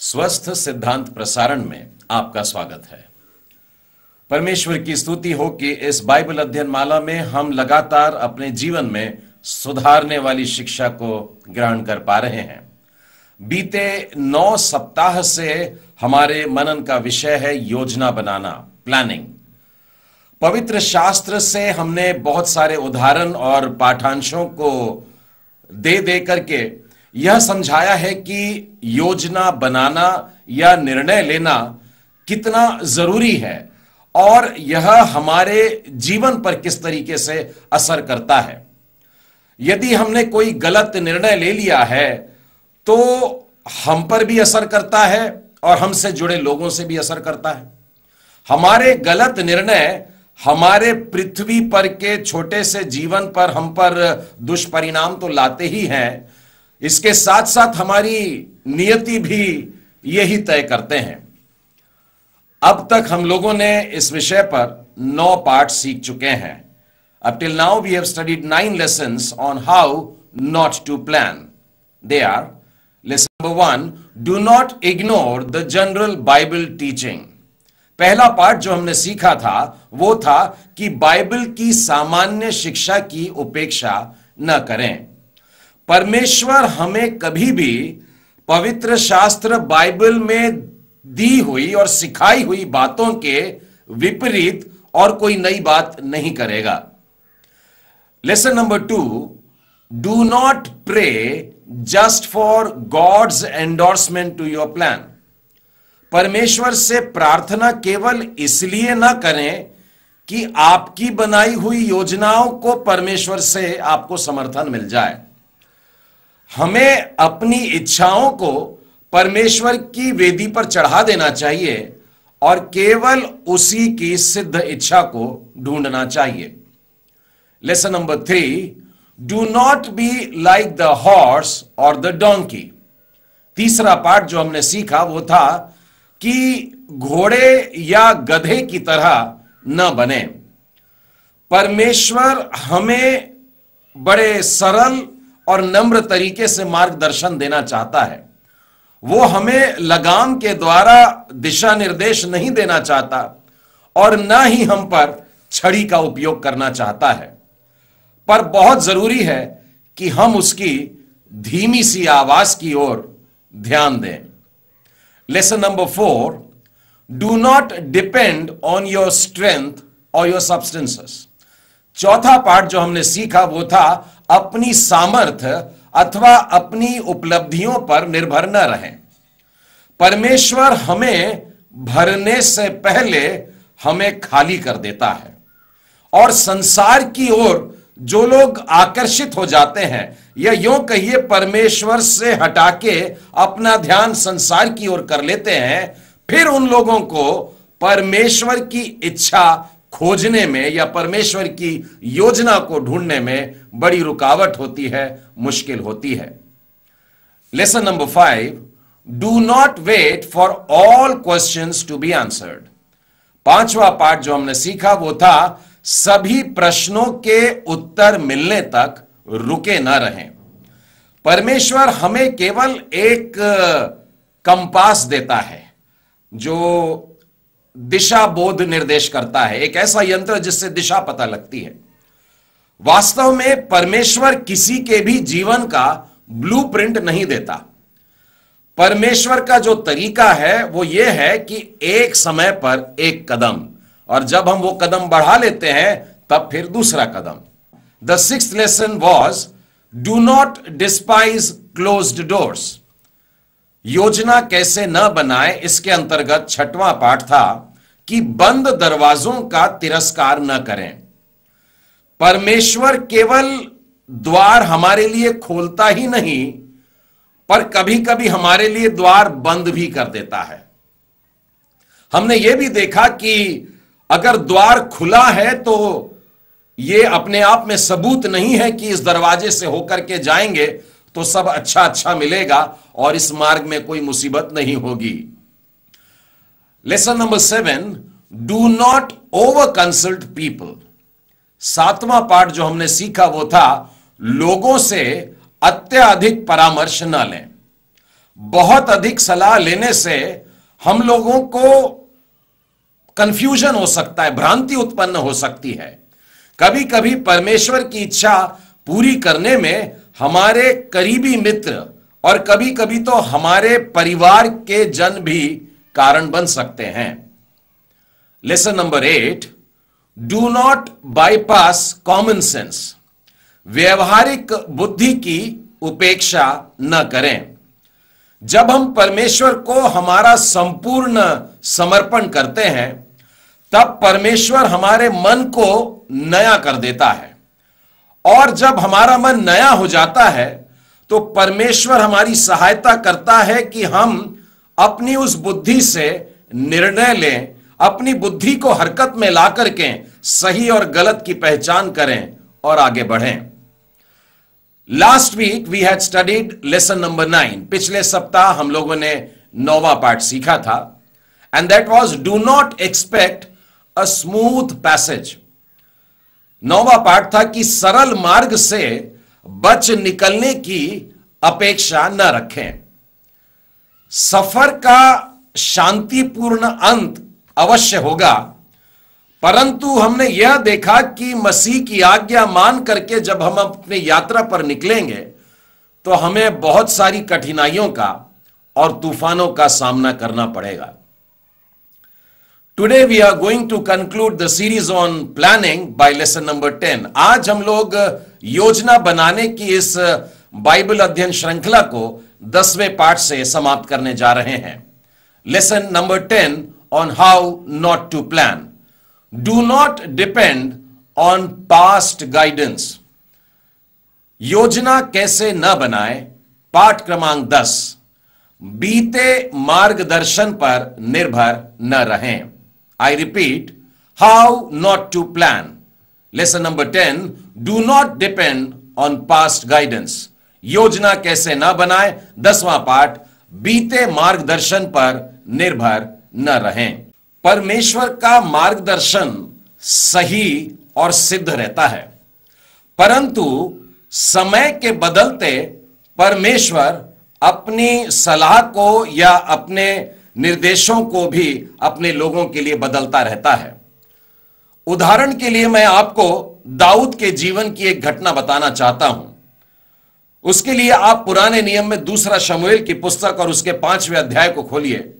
स्वस्थ सिद्धांत प्रसारण में आपका स्वागत है। परमेश्वर की स्तुति हो कि इस बाइबल अध्ययन माला में हम लगातार अपने जीवन में सुधारने वाली शिक्षा को ग्रहण कर पा रहे हैं। बीते नौ सप्ताह से हमारे मनन का विषय है योजना बनाना प्लानिंग पवित्र शास्त्र से हमने बहुत सारे उदाहरण और पाठांशों को दे दे करके यह समझाया है कि योजना बनाना या निर्णय लेना कितना ज़रूरी है और यह हमारे जीवन पर किस तरीके से असर करता है। यदि हमने कोई गलत निर्णय ले लिया है तो हम पर भी असर करता है और हमसे जुड़े लोगों से भी असर करता है। हमारे गलत निर्णय हमारे पृथ्वी पर के छोटे से जीवन पर हम पर दुष्परिणाम तो लाते ही हैं इसके साथ साथ हमारी नियति भी यही तय करते हैं। अब तक हम लोगों ने इस विषय पर नौ पाठ सीख चुके हैं। अब till now we have studied nine lesson on how not to plan they are lesson number one do not ignore the general Bible teaching पहला पार्ट जो हमने सीखा था, वो था कि बाइबल की सामान्य शिक्षा की उपेक्षा न करें। परमेश्वर हमें कभी भी पवित्र शास्त्र बाइबल में दी हुई और सिखाई हुई बातों के विपरीत और कोई नई बात नहीं करेगा। Lesson number two do not pray just for God's endorsement to your plan परमेश्वर से प्रार्थना केवल इसलिए ना करें कि आपकी बनाई हुई योजनाओं को परमेश्वर से आपको समर्थन मिल जाए। हमें अपनी इच्छाओं को परमेश्वर की वेदी पर चढ़ा देना चाहिए और केवल उसी की सिद्ध इच्छा को ढूंढना चाहिए। Lesson number three do not be like the horse और द डोंकी तीसरा पार्ट जो हमने सीखा वो था कि घोड़े या गधे की तरह न बने। परमेश्वर हमें बड़े सरल और नम्र तरीके से मार्गदर्शन देना चाहता है। वो हमें लगाम के द्वारा दिशा निर्देश नहीं देना चाहता और न ही हम पर छड़ी का उपयोग करना चाहता है। पर बहुत ज़रूरी है कि हम उसकी धीमी सी आवाज़ की ओर ध्यान दें। Lesson number four do not depend on your strength और योर सब्सटेंसेस चौथा पार्ट जो हमने सीखा वो था अपनी सामर्थ्य अथवा अपनी उपलब्धियों पर निर्भर न रहें। परमेश्वर हमें भरने से पहले हमें खाली कर देता है और संसार की ओर जो लोग आकर्षित हो जाते हैं, या यूँ कहिए परमेश्वर से हटा के अपना ध्यान संसार की ओर कर लेते हैं, फिर उन लोगों को परमेश्वर की इच्छा खोजने में या परमेश्वर की योजना को ढूँढने में बड़ी रुकावट होती है, मुश्किल होती है। Lesson number five do not wait for all question to be answered पांचवा पार्ट जो हमने सीखा वो था, सभी प्रश्नों के उत्तर मिलने तक रुके ना रहें। परमेश्वर हमें केवल एक, कंपास देता है, जो दिशा बोध निर्देश करता है। एक ऐसा यंत्र जिससे दिशा पता लगती है। वास्तव में परमेश्वर किसी के भी जीवन का ब्लूप्रिंट नहीं देता। परमेश्वर का जो तरीका है, वो ये है कि एक समय पर एक कदम। और जब हम वो कदम बढ़ा लेते हैं, तब फिर दूसरा कदम। The six lesson was do not despise close doors योजना कैसे न बनाए, इसके अंतर्गत छठवां पाठ था कि बंद दरवाजों का तिरस्कार न करें। परमेश्वर केवल द्वार हमारे लिए खोलता ही नहीं, पर कभी कभी हमारे लिए द्वार बंद भी कर देता है। हमने यह भी देखा कि अगर द्वार खुला है तो यह अपने आप में सबूत नहीं है कि इस दरवाजे से होकर के जाएँगे तो सब अच्छा अच्छा मिलेगा और इस मार्ग में कोई मुसीबत नहीं होगी। Lesson number seven do not over consult people सातवां पाठ जो हमने सीखा वो था, लोगों से अत्याधिक परामर्श न लें। बहुत अधिक सलाह लेने से हम लोगों को कंफ्यूजन हो सकता है, भ्रांति उत्पन्न हो सकती है। कभी कभी परमेश्वर की इच्छा पूरी करने में हमारे करीबी मित्र और कभी कभी तो हमारे परिवार के जन भी कारण बन सकते हैं। Lesson number eight do not bypass common sense व्यवहारिक बुद्धि की उपेक्षा न करें। जब हम परमेश्वर को हमारा संपूर्ण समर्पण करते हैं, तब परमेश्वर हमारे मन को नया कर देता है। और जब हमारा मन नया हो जाता है तो परमेश्वर हमारी सहायता करता है कि हम अपनी उस बुद्धि से निर्णय लें अपनी बुद्धि को हरकत में ला करके सही और गलत की पहचान करें और आगे बढ़ें। Last week we had studied lesson number nine पिछले सप्ताह हम लोगों ने नौवा पार्ट सीखा था and that was do not expect a smooth passage नौवा पार्ट था कि सरल मार्ग से बच निकलने की अपेक्षा न रखें। सफ़र का शांतिपूर्ण अंत अवश्य होगा। परंतु हमने यह देखा कि मसीह की आज्ञा मान करके जब हम अपने यात्रा पर निकलेंगे तो हमें बहुत सारी कठिनाइयों का और तूफानों का सामना करना पड़ेगा। Today we are going to conclude the series on planning by lesson number ten आज हम लोग योजना बनाने की इस बाइबल अध्ययन श्रृंखला को दसवें पाठ से समाप्त करने जा रहे हैं। Lesson number ten on how not to plan do not depend on past guidance योजना कैसे न बनाए? पाठ क्रमांक दस। बीते मार्गदर्शन पर निर्भर न रहें। I repeat, how not to plan. Lesson number 10, do not depend on past guidance. योजना कैसे ना बनाए? दसवां पाठ बीते मार्गदर्शन पर निर्भर न रहें। परमेश्वर का मार्गदर्शन सही और सिद्ध रहता है। परंतु समय के बदलते परमेश्वर अपनी सलाह को या अपने निर्देशों को भी अपने लोगों के लिए बदलता रहता है। उदाहरण के लिए मैं आपको दाऊद के जीवन की एक घटना बताना चाहता हूँ। उसके लिए आप पुराने नियम में दूसरा शमुएल की पुस्तक और उसके पाँचवें अध्याय को खोलिए।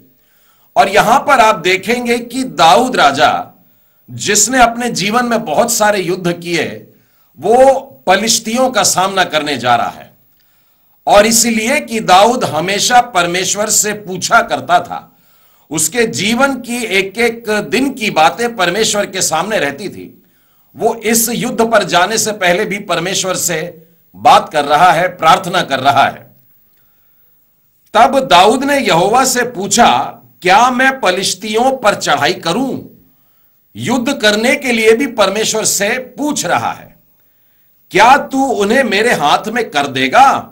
और यहाँ पर आप देखेंगे कि दाऊद राजा, जिसने अपने जीवन में बहुत सारे युद्ध किए, वो पलिश्तियों का सामना करने जा रहा है। और इसलिए कि दाऊद हमेशा परमेश्वर से पूछा करता था। उसके जीवन की एक एक दिन की बातें परमेश्वर के सामने रहती थी। वो इस युद्ध पर जाने से पहले भी परमेश्वर से बात कर रहा है, प्रार्थना कर रहा है। तब दाऊद ने यहोवा से पूछा क्या मैं पलिश्तियों पर चढ़ाई करूँ? युद्ध करने के लिए भी परमेश्वर से पूछ रहा है। क्या तू उन्हें मेरे हाथ में कर देगा?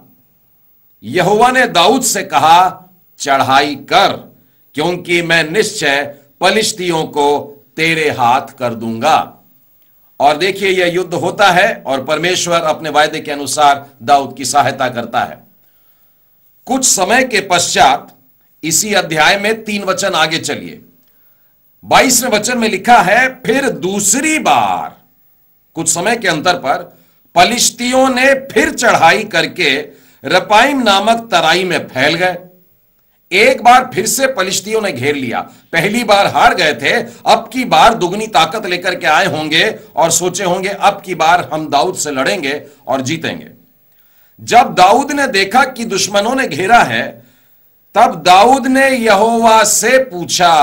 यहुआ ने दाऊद से कहा, चढ़ाई कर, क्योंकि मैं निश्चय पलिश्तियों को तेरे हाथ कर दूँगा। और देखिए, यह युद्ध होता है और परमेश्वर अपने वायदे के अनुसार दाऊद की सहायता करता है। कुछ समय के पश्चात इसी अध्याय में तीन वचन आगे चलिए। बाईसवें वचन में लिखा है, फिर दूसरी बार, कुछ समय के अंतर पर, पलिश्तियों ने फिर चढ़ाई करके रपाइम नामक तराई में फैल गए। एक बार फिर से पलिश्तियों ने घेर लिया। पहली बार हार गए थे, अब की बार दुगनी ताकत लेकर के आए होंगे और सोचे होंगे, अब की बार हम दाऊद से लड़ेंगे और जीतेंगे। जब दाऊद ने देखा कि दुश्मनों ने घेरा है तब दाऊद ने यहोवा से पूछा,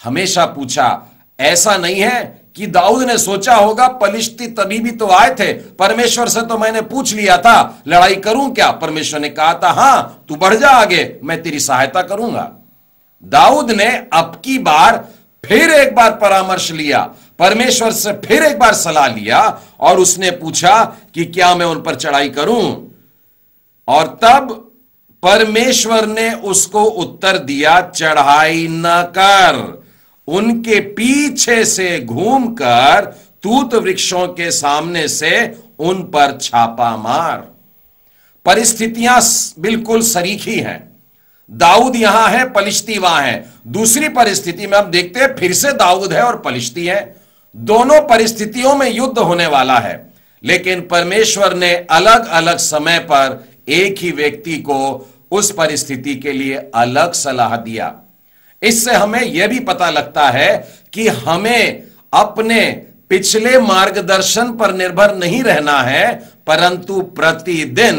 हमेशा पूछा, ऐसा नहीं है कि दाऊद ने सोचा होगा पलिश्ती तभी भी तो आए थे, परमेश्वर से तो मैंने पूछ लिया था, लड़ाई करूँ क्या? परमेश्वर ने कहा था, हाँ, तू बढ़ जा आगे, मैं तेरी सहायता करूँगा। दाऊद ने अब की बार फिर एक बार परामर्श लिया, परमेश्वर से फिर एक बार सलाह लिया, और उसने पूछा कि क्या मैं उन पर चढ़ाई करूँ? और तब परमेश्वर ने उसको उत्तर दिया, चढ़ाई न कर। उनके पीछे से घूमकर तूत वृक्षों के सामने से उन पर छापा मार। परिस्थितियाँ बिल्कुल सरीखी हैं। दाऊद यहाँ है, पलिश्ती वहाँ है। दूसरी परिस्थिति में हम देखते हैं, फिर से दाऊद है और पलिश्ती है। दोनों परिस्थितियों में युद्ध होने वाला है। लेकिन परमेश्वर ने अलग अलग समय पर एक ही व्यक्ति को उस परिस्थिति के लिए अलग सलाह दिया। इससे हमें यह भी पता लगता है कि हमें अपने पिछले मार्गदर्शन पर निर्भर नहीं रहना है, परंतु प्रतिदिन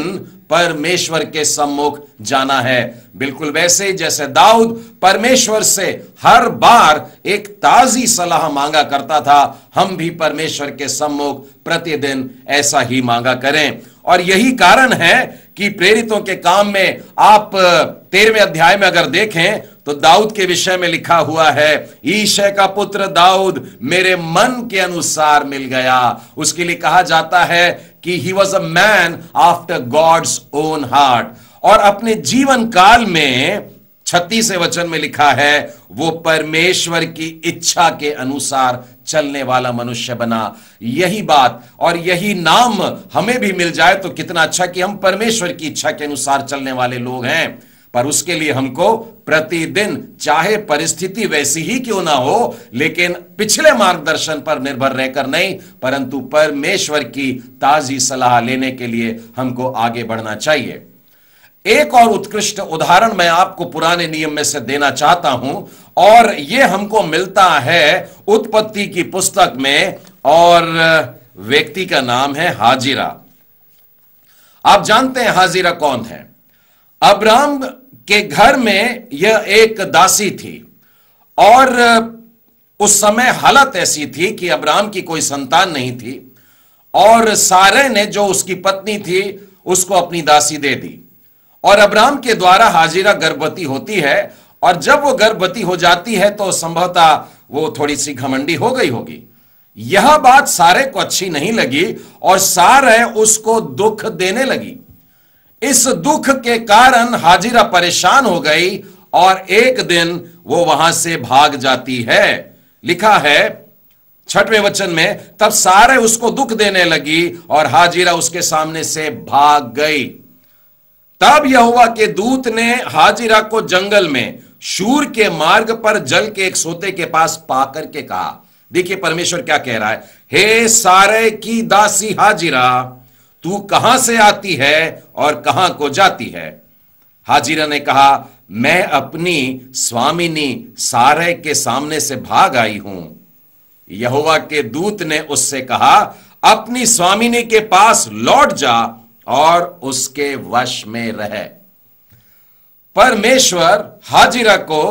परमेश्वर के सम्मुख जाना है। बिल्कुल वैसे जैसे दाऊद परमेश्वर से हर बार एक ताजी सलाह मांगा करता था, हम भी परमेश्वर के सम्मुख प्रतिदिन ऐसा ही मांगा करें। और यही कारण है कि प्रेरितों के काम में आप तेरहवें अध्याय में अगर देखें तो दाऊद के विषय में लिखा हुआ है, ईशय का पुत्र दाऊद मेरे मन के अनुसार मिल गया। उसके लिए कहा जाता है कि he was a man after God's own heart और अपने जीवन काल में छत्तीस वचन में लिखा है, वो परमेश्वर की इच्छा के अनुसार चलने वाला मनुष्य बना। यही बात और यही नाम हमें भी मिल जाए तो कितना अच्छा कि हम परमेश्वर की इच्छा के अनुसार चलने वाले लोग हैं। पर उसके लिए हमको प्रतिदिन, चाहे परिस्थिति वैसी ही क्यों ना हो, लेकिन पिछले मार्गदर्शन पर निर्भर रहकर नहीं, परंतु परमेश्वर की ताजी सलाह लेने के लिए हमको आगे बढ़ना चाहिए। एक और उत्कृष्ट उदाहरण मैं आपको पुराने नियम में से देना चाहता हूँ। और यह हमको मिलता है उत्पत्ति की पुस्तक में और व्यक्ति का नाम है हाजिरा। आप जानते हैं हाजिरा कौन है? अब्राम के घर में यह एक दासी थी और उस समय हालत ऐसी थी कि अब्राम की कोई संतान नहीं थी और सारे ने जो उसकी पत्नी थी, उसको अपनी दासी दे दी। और अब्राहम के द्वारा हाजिरा गर्भवती होती है और जब वो गर्भवती हो जाती है तो संभवतः वो थोड़ी सी घमंडी हो गई होगी। यह बात सारे को अच्छी नहीं लगी और सारे उसको दुख देने लगी। इस दुख के कारण हाजिरा परेशान हो गई और एक दिन वो वहाँ से भाग जाती है। लिखा है, छठवें वचन में, तब सारे उसको दुख देने लगी और हाजिरा उसके सामने से भाग गई। तब यह हुआ कि दूत ने हाजिरा को जंगल में शूर के मार्ग पर जल के एक सोते के पास पाकर के कहा, देखिए परमेश्वर क्या कह रहा है, हे सारे की दासी हाजिरा, तू कहाँ से आती है और कहाँ को जाती है? हाजिरा ने कहा, मैं अपनी स्वामिनी सारे के सामने से भाग आई हूँ। यहोवा के दूत ने उससे कहा, अपनी स्वामिनी के पास लौट जा और उसके वश में रह। परमेश्वर हाजिरा को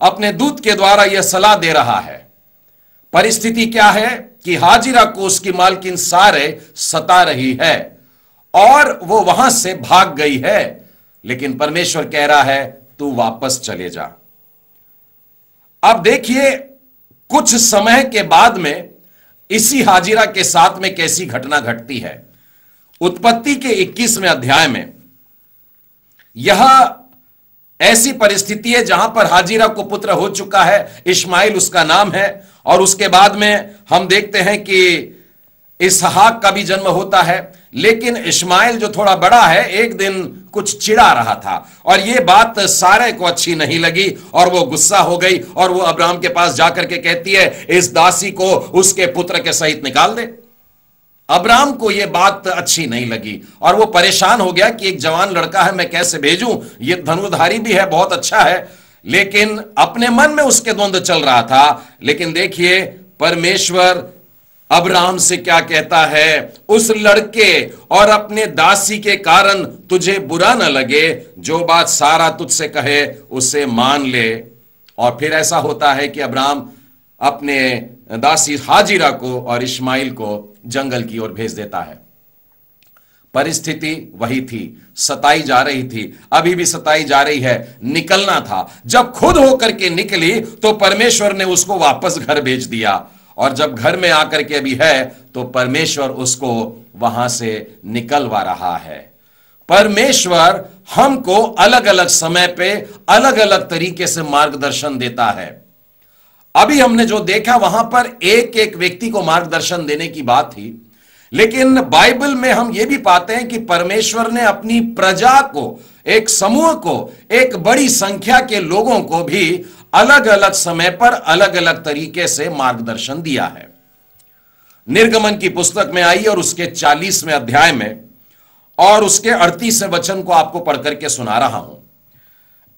अपने दूत के द्वारा यह सलाह दे रहा है। परिस्थिति क्या है कि हाजिरा को उसकी मालकिन सारे सता रही है और वो वहाँ से भाग गई है, लेकिन परमेश्वर कह रहा है, तू वापस चले जा। अब देखिए, कुछ समय के बाद में इसी हाजिरा के साथ में कैसी घटना घटती है। उत्पत्ति के 21वें अध्याय में, यह ऐसी परिस्थिति है जहाँ पर हाजिरा को पुत्र हो चुका है इस्माइल उसका नाम है, और उसके बाद में हम देखते हैं कि इसहाक का भी जन्म होता है, लेकिन इस्माइल जो थोड़ा बड़ा है, एक दिन कुछ चिड़ा रहा था, और यह बात सारे को अच्छी नहीं लगी, और वो गुस्सा हो गई, और वो अब्राहम के पास जाकर के कहती है, इस दासी को उसके पुत्र के सहित निकाल दे। अब्राहम को यह बात अच्छी नहीं लगी और वो परेशान हो गया कि एक जवान लड़का है, मैं कैसे भेजूं? ये धनुधारी भी है, बहुत अच्छा है। लेकिन अपने मन में उसके द्वंद्व चल रहा था। लेकिन देखिए, परमेश्वर अब्राहम से क्या कहता है? उस लड़के और अपने दासी के कारण तुझे बुरा न लगे। जो बात सारा तुझसे कहे, उसे मान ले। और फिर ऐसा होता है कि अब्राहम अपने दासी हाजिरा को और इस्माइल को जंगल की ओर भेज देता है। परिस्थिति वही थी, सताई जा रही थी। अभी भी सताई जा रही है, निकलना था। जब खुद होकर के निकली तो परमेश्वर ने उसको वापस घर भेज दिया। और जब घर में आकर के अभी है तो परमेश्वर उसको वहाँ से निकलवा रहा है। परमेश्वर हमको अलग अलग समय पे अलग अलग तरीके से मार्गदर्शन देता है। अभी हमने जो देखा, वहाँ पर एक एक व्यक्ति को मार्गदर्शन देने की बात थी। लेकिन बाइबल में हम यह भी पाते हैं कि परमेश्वर ने अपनी प्रजा को, एक समूह को, एक बड़ी संख्या के लोगों को भी अलग अलग समय पर अलग अलग तरीके से मार्गदर्शन दिया है। निर्गमन की पुस्तक में आई और उसके चालीसवें अध्याय में, और उसके अड़तीसवें वचन को आपको पढ़ करके सुना रहा हूँ।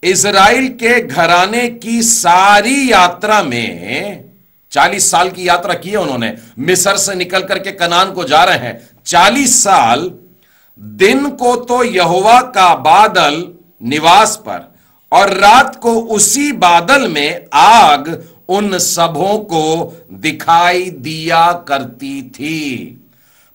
इसराइल के घराने की सारी यात्रा में चालीस साल की यात्रा की है उन्होंने। मिसर से निकल करके कनान को जा रहे हैं। चालीस साल, दिन को तो यहोवा का बादल निवास पर और रात को उसी बादल में आग उन सबों को दिखाई दिया करती थी।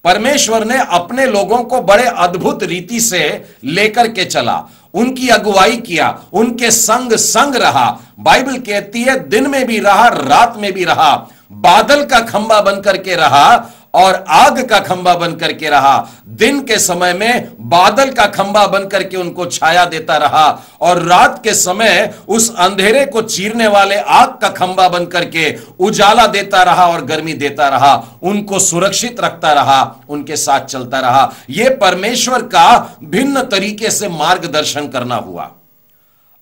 परमेश्वर ने अपने लोगों को बड़े अद्भुत रीति से लेकर के चला। उनकी अगुवाई किया, उनके संग संग रहा। बाइबल कहती है, दिन में भी रहा, रात में भी रहा। बादल का खंबा बनकर के रहा और आग का खंबा बन करके रहा। दिन के समय में बादल का खंबा बन करके उनको छाया देता रहा। और रात के समय उस अंधेरे को चीरने वाले आग का खंबा बन करके उजाला देता रहा और गर्मी देता रहा। उनको सुरक्षित रखता रहा, उनके साथ चलता रहा। यह परमेश्वर का भिन्न तरीके से मार्गदर्शन करना हुआ।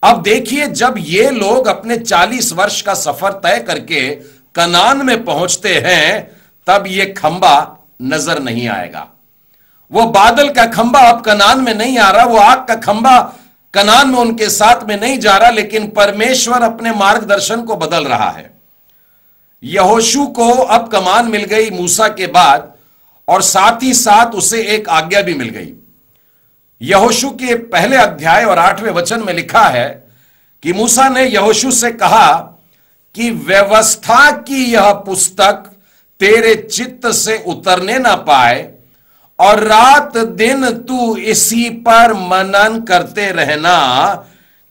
अब देखिए, जब ये लोग अपने 40 वर्ष का सफ़र तय करके कनान में पहुँचते हैं तब यह खंबा नज़र नहीं आएगा। वो बादल का खंबा अब कनान में नहीं आ रहा, वो आग का खंबा कनान में उनके साथ में नहीं जा रहा, लेकिन परमेश्वर अपने मार्गदर्शन को बदल रहा है। यहोशु को अब कमान मिल गई मूसा के बाद, और साथ ही साथ उसे एक आज्ञा भी मिल गई। यहोशु के पहले अध्याय और आठवें वचन में लिखा है कि मूसा ने यहोशु से कहा कि व्यवस्था की यह पुस्तक तेरे चित्त से उतरने ना पाए और रात दिन तू इसी पर मनन करते रहना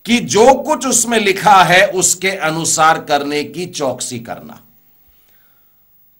कि जो कुछ उसमें लिखा है उसके अनुसार करने की चौकसी करना।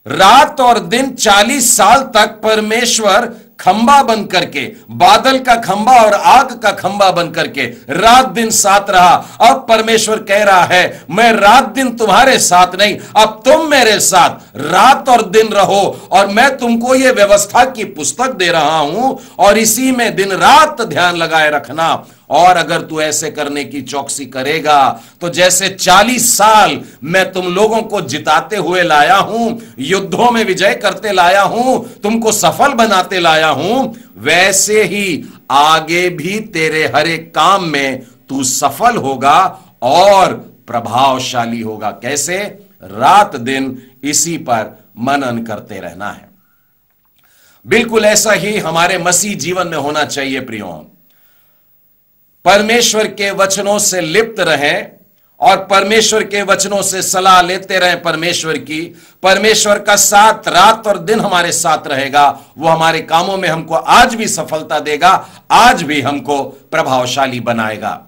रात और दिन चालीस साल तक परमेश्वर खंबा बन करके, बादल का खंबा और आग का खंबा बन करके रात दिन साथ रहा। अब परमेश्वर कह रहा है, मैं रात दिन तुम्हारे साथ नहीं, अब तुम मेरे साथ। रात और दिन रहो और मैं तुमको यह व्यवस्था की पुस्तक दे रहा हूँ और इसी में दिन रात ध्यान लगाए रखना। और अगर तू ऐसे करने की चौकसी करेगा तो जैसे चालीस साल मैं तुम लोगों को जिताते हुए लाया हूँ, युद्धों में विजय करते लाया हूँ, तुमको सफल बनाते लाया हूँ, वैसे ही आगे भी तेरे हर एक काम में तू सफल होगा और प्रभावशाली होगा। कैसे? रात दिन इसी पर मनन करते रहना है। बिल्कुल ऐसा ही हमारे मसीह जीवन में होना चाहिए, प्रियो। परमेश्वर के वचनों से लिप्त रहें और परमेश्वर के वचनों से सलाह लेते रहें परमेश्वर की। परमेश्वर का साथ रात और दिन हमारे साथ रहेगा। वो हमारे कामों में हमको आज भी सफलता देगा, आज भी हमको प्रभावशाली बनाएगा।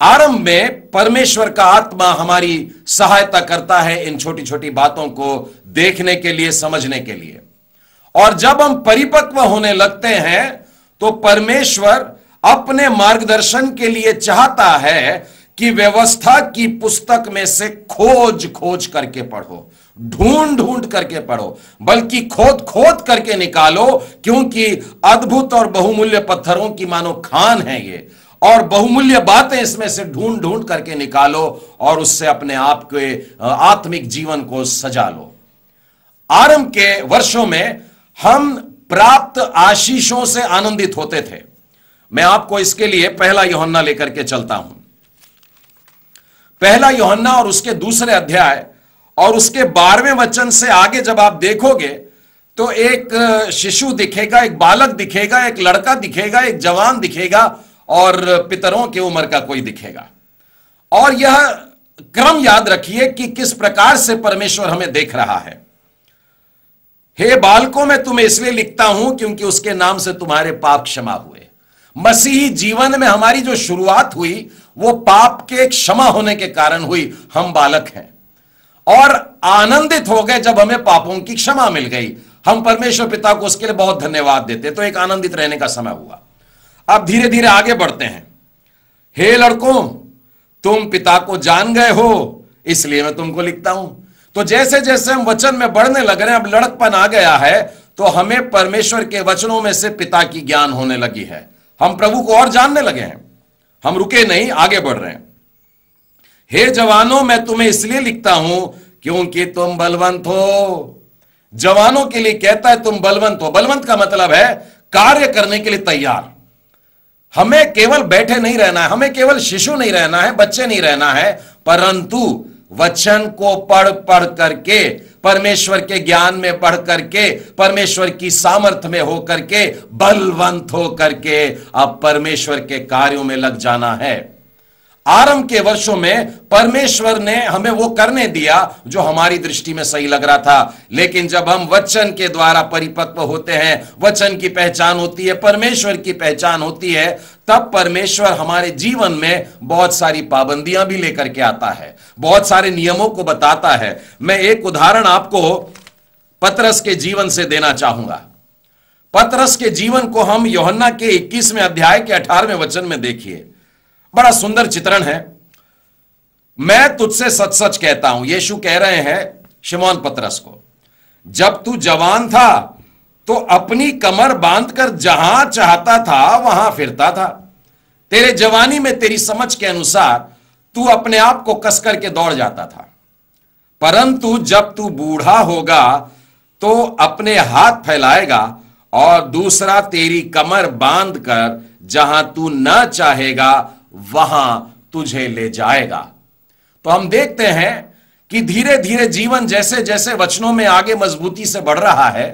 आरंभ में परमेश्वर का आत्मा हमारी सहायता करता है इन छोटी छोटी बातों को देखने के लिए, समझने के लिए। और जब हम परिपक्व होने लगते हैं तो परमेश्वर अपने मार्गदर्शन के लिए चाहता है कि व्यवस्था की पुस्तक में से खोज खोज करके पढ़ो, ढूंढ ढूंढ करके पढ़ो, बल्कि खोद खोद करके निकालो, क्योंकि अद्भुत और बहुमूल्य पत्थरों की मानो खान है ये। और बहुमूल्य बातें इसमें से ढूंढ ढूंढ करके निकालो और उससे अपने आप के आत्मिक जीवन को सजा लो। आरंभ के वर्षों में हम प्राप्त आशीषों से आनंदित होते थे। मैं आपको इसके लिए पहला योहन्ना लेकर के चलता हूँ। पहला योहन्ना और उसके दूसरे अध्याय और उसके बारहवें वचन से आगे जब आप देखोगे तो एक शिशु दिखेगा, एक बालक दिखेगा, एक लड़का दिखेगा, एक जवान दिखेगा और पितरों की उम्र का कोई दिखेगा। और यह क्रम याद रखिए कि किस प्रकार से परमेश्वर हमें देख रहा है। हे बालकों, में तुम्हें इसलिए लिखता हूँ क्योंकि उसके नाम से तुम्हारे पाप क्षमा हुए। मसीही जीवन में हमारी जो शुरुआत हुई, वो पाप के क्षमा होने के कारण हुई। हम बालक हैं। और आनंदित हो गए जब हमें पापों की क्षमा मिल गई। हम परमेश्वर पिता को उसके लिए बहुत धन्यवाद देते। तो एक आनंदित रहने का समय हुआ। अब धीरे धीरे आगे बढ़ते हैं। हे लड़कों, तुम पिता को जान गए हो, इसलिए मैं तुमको लिखता हूँ। तो जैसे जैसे हम वचन में बढ़ने लग रहे हैं, अब लड़कपन आ गया है तो हमें परमेश्वर के वचनों में से पिता की ज्ञान होने लगी है। हम प्रभु को और जानने लगे हैं। हम रुके नहीं, आगे बढ़ रहे हैं। हे जवानों, मैं तुम्हें इसलिए लिखता हूँ क्योंकि तुम बलवंत हो। जवानों के लिए कहता है तुम बलवंत हो। बलवंत का मतलब है कार्य करने के लिए तैयार। हमें केवल बैठे नहीं रहना है, हमें केवल शिशु नहीं रहना है, बच्चे नहीं रहना है, परंतु वचन को पढ़ पढ़ करके परमेश्वर के ज्ञान में पढ़ करके परमेश्वर की सामर्थ्य में होकर के, बलवंत होकर के अब परमेश्वर के कार्यों में लग जाना है। आरंभ के वर्षों में परमेश्वर ने हमें वो करने दिया जो हमारी दृष्टि में सही लग रहा था। लेकिन जब हम वचन के द्वारा परिपक्व होते हैं, वचन की पहचान होती है, परमेश्वर की पहचान होती है, तब परमेश्वर हमारे जीवन में बहुत सारी पाबंदियाँ भी लेकर के आता है, बहुत सारे नियमों को बताता है। मैं एक उदाहरण आपको पतरस के जीवन से देना चाहूँगा। पत्रस के जीवन को हम योहन्ना के 21वें अध्याय के 18वें वचन में देखिए। बड़ा सुंदर चित्रण है। मैं तुझसे सच सच कहता हूँ, यीशु कह रहे हैं शिमोन पत्रस को, जब तू जवान था तो अपनी कमर बांधकर जहाँ चाहता था, वहाँ फिरता था। तेरे जवानी में तेरी समझ के अनुसार तू अपने आप को कस करके दौड़ जाता था। परंतु जब तू बूढ़ा होगा तो अपने हाथ फैलाएगा और दूसरा तेरी कमर बाँध कर जहाँ तू न चाहेगा वहाँ तुझे ले जाएगा। तो हम देखते हैं कि धीरे धीरे जीवन जैसे जैसे वचनों में आगे मजबूती से बढ़ रहा है,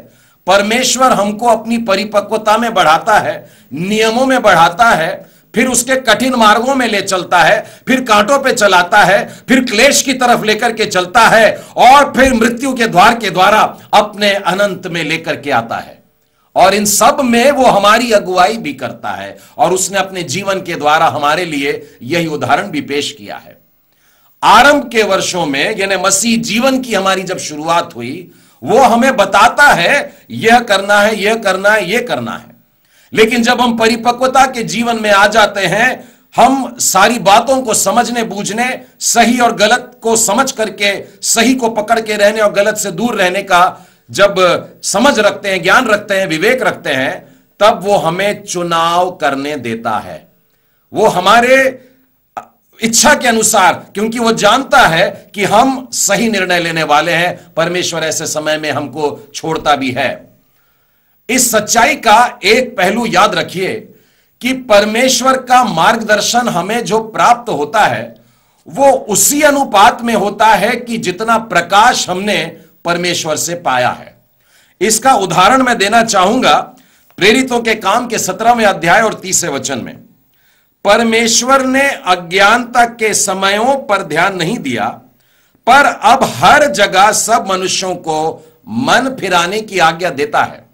परमेश्वर हमको अपनी परिपक्वता में बढ़ाता है, नियमों में बढ़ाता है, फिर उसके कठिन मार्गों में ले चलता है, फिर कांटों पे चलाता है, फिर क्लेश की तरफ़ लेकर के चलता है और फिर मृत्यु के द्वार के द्वारा अपने अनंत में लेकर के आता है। और इन सब में वो हमारी अगुवाई भी करता है और उसने अपने जीवन के द्वारा हमारे लिए यही उदाहरण भी पेश किया है। आरंभ के वर्षों में, यानी मसीह जीवन की हमारी जब शुरुआत हुई, वो हमें बताता है, यह करना है, यह करना है यह करना है। लेकिन जब हम परिपक्वता के जीवन में आ जाते हैं, हम सारी बातों को समझने, बूझने, सही और गलत को समझ करके, सही को पकड़ के रहने और गलत से दूर रहने का जब समझ रखते हैं, ज्ञान रखते हैं, विवेक रखते हैं, तब वो हमें चुनाव करने देता है। वो हमारे इच्छा के अनुसार, क्योंकि वो जानता है कि हम सही निर्णय लेने वाले हैं, परमेश्वर ऐसे समय में हमको छोड़ता भी है। इस सच्चाई का एक पहलू याद रखिए कि परमेश्वर का मार्गदर्शन हमें जो प्राप्त होता है, वो उसी अनुपात में होता है कि जितना प्रकाश हमने परमेश्वर से पाया है। इसका उदाहरण मैं देना चाहूँगा प्रेरितों के काम के सत्रहवें अध्याय और तीसरे वचन में। परमेश्वर ने अज्ञानता के समयों पर ध्यान नहीं दिया, पर अब हर जगह सब मनुष्यों को मन फिराने की आज्ञा देता है।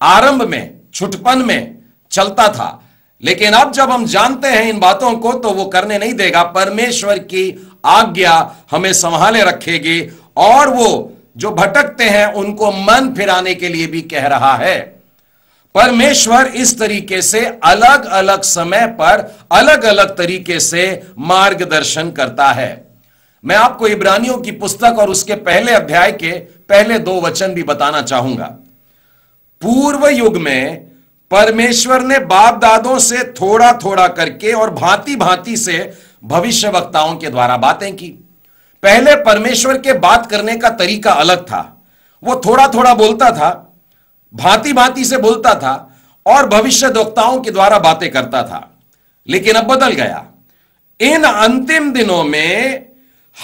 आरंभ में, छुटपन में चलता था, लेकिन अब जब हम जानते हैं इन बातों को तो वो करने नहीं देगा। परमेश्वर की आज्ञा हमें संभाले रखेगी और वो जो भटकते हैं, उनको मन फिराने के लिए भी कह रहा है। परमेश्वर इस तरीके से अलग अलग समय पर अलग अलग तरीके से मार्गदर्शन करता है। मैं आपको इब्रानियों की पुस्तक और उसके पहले अध्याय के पहले दो वचन भी बताना चाहूँगा। पूर्व युग में परमेश्वर ने बाप दादों से थोड़ा थोड़ा करके और भांति भांति से भविष्य वक्ताओं के द्वारा बातें की। पहले परमेश्वर के बात करने का तरीका अलग था। वो थोड़ा थोड़ा बोलता था भांति भांति से बोलता था और भविष्य दोक्ताओं के द्वारा बातें करता था। लेकिन अब बदल गया। इन अंतिम दिनों में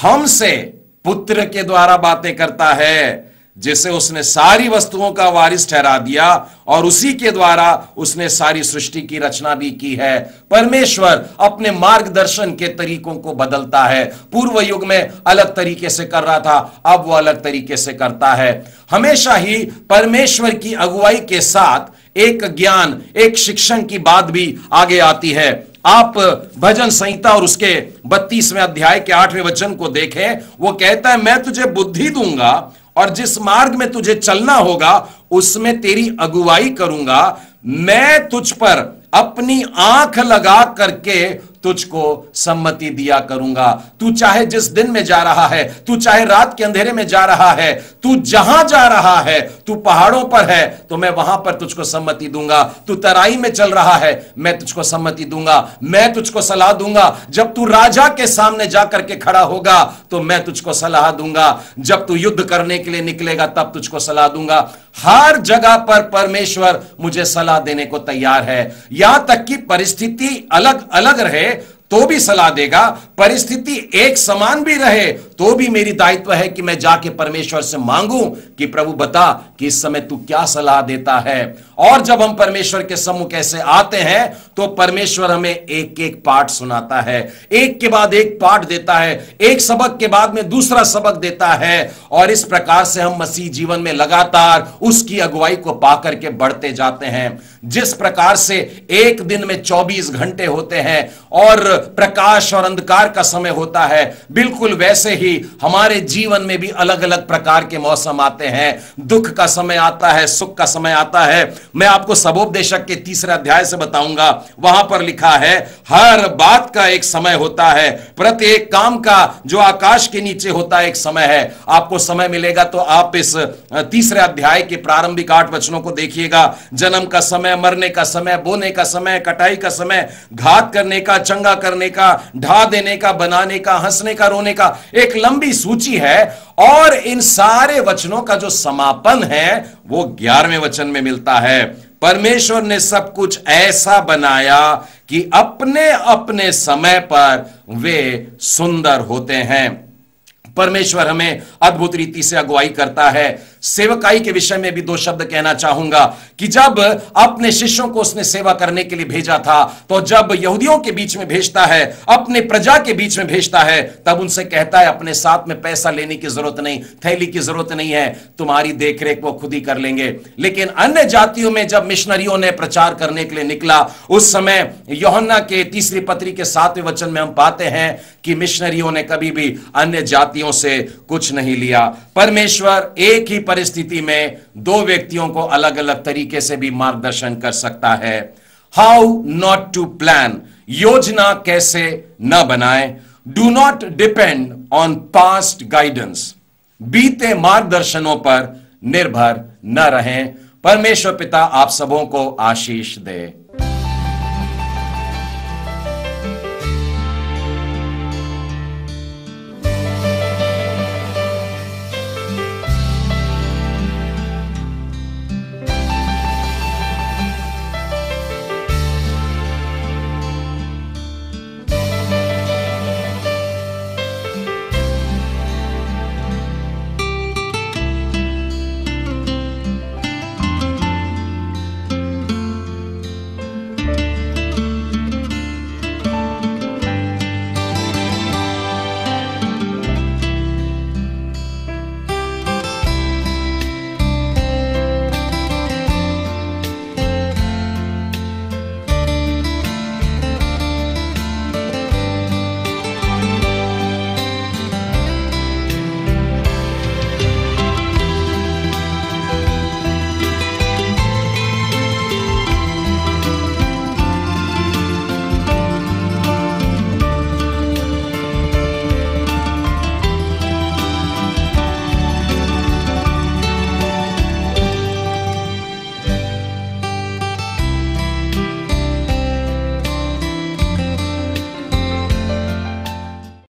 हमसे पुत्र के द्वारा बातें करता है जिसे उसने सारी वस्तुओं का वारिस ठहरा दिया और उसी के द्वारा उसने सारी सृष्टि की रचना भी की है। परमेश्वर अपने मार्गदर्शन के तरीकों को बदलता है। पूर्व युग में अलग तरीके से कर रहा था, अब वो अलग तरीके से करता है। हमेशा ही परमेश्वर की अगुवाई के साथ एक ज्ञान, एक शिक्षण की बात भी आगे आती है। आप भजन संहिता और उसके बत्तीसवें अध्याय के आठवें वचन को देखें, वो कहता है, मैं तुझे बुद्धि दूँगा और जिस मार्ग में तुझे चलना होगा, उसमें तेरी अगुवाई करूँगा। मैं तुझ पर अपनी आँख लगा करके तुझको सम्मति दिया करूँगा। तू चाहे जिस दिन में जा रहा है, तू चाहे रात के अंधेरे में जा रहा है, तू जहाँ जा रहा है, तू पहाड़ों पर है तो मैं वहाँ पर तुझको सम्मति दूँगा। तू तराई में चल रहा है, मैं तुझको सम्मति दूँगा। मैं तुझको सलाह दूँगा। जब तू राजा के सामने जाकर के खड़ा होगा तो मैं तुझको सलाह दूँगा। जब तू युद्ध करने के लिए निकलेगा, तब तुझको सलाह दूँगा। हर जगह पर परमेश्वर मुझे सलाह देने को तैयार है। यहाँ तक कि परिस्थिति अलग अलग रहे तो भी सलाह देगा, परिस्थिति एक समान भी रहे तो भी मेरी दायित्व है कि मैं जाके परमेश्वर से मांगू कि प्रभु बता कि इस समय तू क्या सलाह देता है। और जब हम परमेश्वर के सम्मुख ऐसे आते हैं तो परमेश्वर हमें एक एक पाठ सुनाता है। एक के बाद एक पाठ देता है, एक सबक के बाद में दूसरा सबक देता है, और इस प्रकार से हम मसीह जीवन में लगातार उसकी अगुवाई को पाकर के बढ़ते जाते हैं। जिस प्रकार से एक दिन में 24 घंटे होते हैं, और प्रकाश और अंधकार का समय होता है, बिल्कुल वैसे ही हमारे जीवन में भी अलग अलग प्रकार के मौसम आते हैं। दुख का समय आता है, सुख का समय आता है मैं आपको सबोपदेशक के तीसरे अध्याय से बताऊँगा। वहाँ पर लिखा है, हर बात का एक समय होता है, प्रत्येक काम का जो आकाश के नीचे होता है एक समय है। आपको समय मिलेगा तो आप इस तीसरे अध्याय के प्रारंभिक आठ वचनों को देखिएगा। जन्म का समय, मरने का समय, बोने का समय, कटाई का समय, घात करने का, चंगा करने का, ढा देने का, बनाने का, हंसने का, रोने का, एक लंबी सूची है और इन सारे वचनों का जो समापन है, वो ग्यारहवें वचन में मिलता है। परमेश्वर ने सब कुछ ऐसा बनाया कि अपने अपने समय पर वे सुंदर होते हैं। परमेश्वर हमें अद्भुत रीति से अगुवाई करता है। सेवकाई के विषय में भी दो शब्द कहना चाहूँगा कि जब अपने शिष्यों को उसने सेवा करने के लिए भेजा था तो जब यहूदियों के बीच में भेजता है, अपने प्रजा के बीच में भेजता है, तब उनसे कहता है, अपने साथ में पैसा लेने की ज़रूरत नहीं, थैली की ज़रूरत नहीं है, तुम्हारी देखरेख वो खुद ही कर लेंगे। लेकिन अन्य जातियों में जब मिशनरियों ने प्रचार करने के लिए निकला, उस समय योहन्ना के तीसरी पत्री के सातवें वचन में हम पाते हैं कि मिशनरियों ने कभी भी अन्य जातियों से कुछ नहीं लिया। परमेश्वर एक ही परिस्थिति में दो व्यक्तियों को अलग अलग तरीके से भी मार्गदर्शन कर सकता है। हाउ नॉट टू प्लान योजना कैसे न बनाए? Do not depend on past guidance बीते मार्गदर्शनों पर निर्भर न रहें। परमेश्वर पिता आप सबों को आशीष दे।